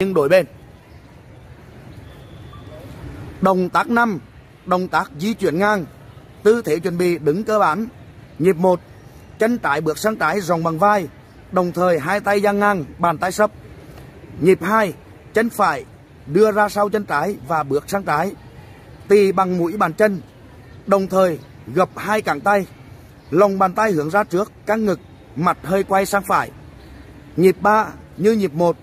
nhưng đổi bên. Động tác 5, động tác di chuyển ngang, tư thế chuẩn bị đứng cơ bản. Nhịp 1, chân trái bước sang trái rộng bằng vai, đồng thời hai tay dang ngang, bàn tay sấp. Nhịp 2, chân phải đưa ra sau chân trái và bước sang trái. Tì bằng mũi bàn chân, đồng thời gập hai cẳng tay, lòng bàn tay hướng ra trước, căng ngực, mặt hơi quay sang phải. Nhịp 3 như nhịp 1.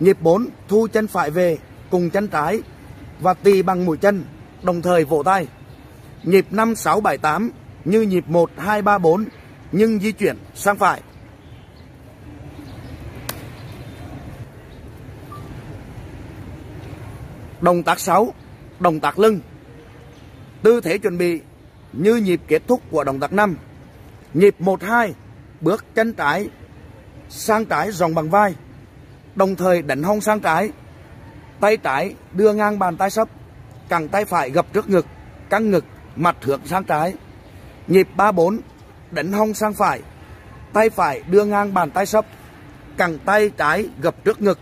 Nhịp 4 thu chân phải về cùng chân trái và tì bằng mũi chân, đồng thời vỗ tay. Nhịp 5 6 7 8 như nhịp 1 2 3 4 nhưng di chuyển sang phải. Động tác 6, động tác lưng. Tư thế chuẩn bị như nhịp kết thúc của động tác 5. Nhịp 1 2, bước chân trái sang trái dòng bằng vai, đồng thời đánh hông sang trái. Tay trái đưa ngang bàn tay sấp, cẳng tay phải gập trước ngực, căng ngực, mặt hướng sang trái. Nhịp 3 4, đánh hông sang phải, tay phải đưa ngang bàn tay sấp, cẳng tay trái gập trước ngực,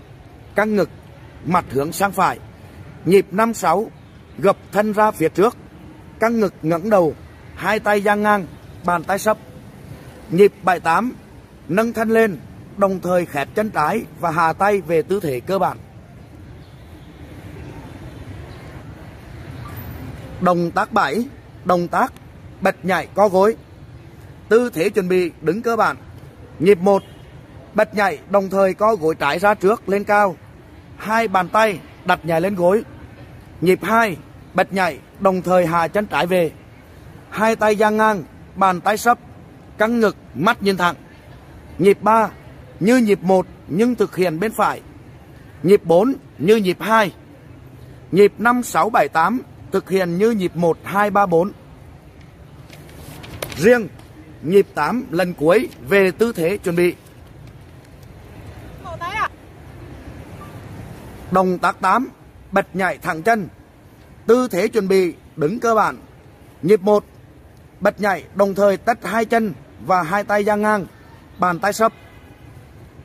căng ngực, mặt hướng sang phải. Nhịp 5 6, gập thân ra phía trước, căng ngực ngẩng đầu, hai tay dang ngang, bàn tay sấp. Nhịp 7 8, nâng thân lên, đồng thời khép chân trái và hạ tay về tư thế cơ bản. Động tác 7, động tác bật nhảy co gối. Tư thế chuẩn bị đứng cơ bản. Nhịp 1, bật nhảy đồng thời co gối trái ra trước lên cao. Hai bàn tay đặt nhảy lên gối. Nhịp 2, bật nhảy đồng thời hạ chân trái về. Hai tay dang ngang, bàn tay sấp, căng ngực, mắt nhìn thẳng. Nhịp 3, như nhịp 1 nhưng thực hiện bên phải. Nhịp 4 như nhịp 2. Nhịp 5 6 7 8 thực hiện như nhịp 1 2 3 4. Riêng nhịp 8 lần cuối về tư thế chuẩn bị. Động tác 8 bật nhảy thẳng chân. Tư thế chuẩn bị đứng cơ bản. Nhịp 1 bật nhảy đồng thời tất hai chân và hai tay ra ngang, bàn tay sấp.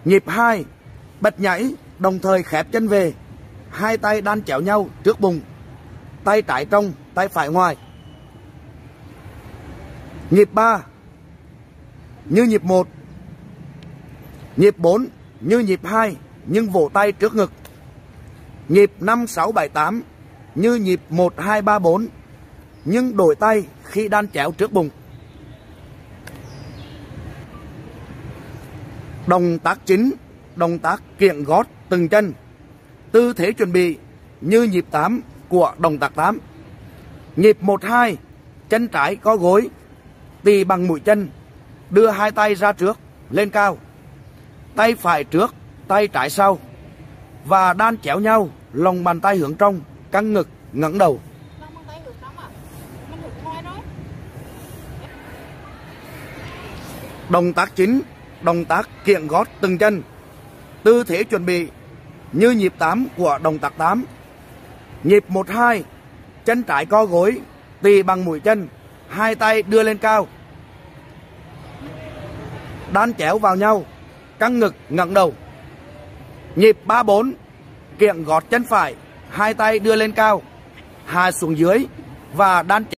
Nhịp 2, bật nhảy, đồng thời khép chân về, hai tay đan chéo nhau trước bụng, tay trái trong, tay phải ngoài. Nhịp 3, như nhịp 1. Nhịp 4, như nhịp 2, nhưng vỗ tay trước ngực. Nhịp 5, 6, 7, 8, như nhịp 1, 2, 3, 4, nhưng đổi tay khi đan chéo trước bụng. Động tác chính, động tác kiện gót từng chân. Tư thế chuẩn bị như nhịp 8 của động tác 8. Nhịp 1 2, chân trái có gối, tì bằng mũi chân, đưa hai tay ra trước, lên cao. Tay phải trước, tay trái sau và đan chéo nhau, lòng bàn tay hướng trong, căng ngực, ngẩng đầu. Động tác chính động tác kiện gót từng chân. Tư thế chuẩn bị như nhịp 8 của động tác 8. Nhịp 1 2, chân trái co gối, tì bằng mũi chân, hai tay đưa lên cao. Đan chéo vào nhau, căng ngực ngẩng đầu. Nhịp 3 4, kiện gót chân phải, hai tay đưa lên cao, hạ xuống dưới và đan chéo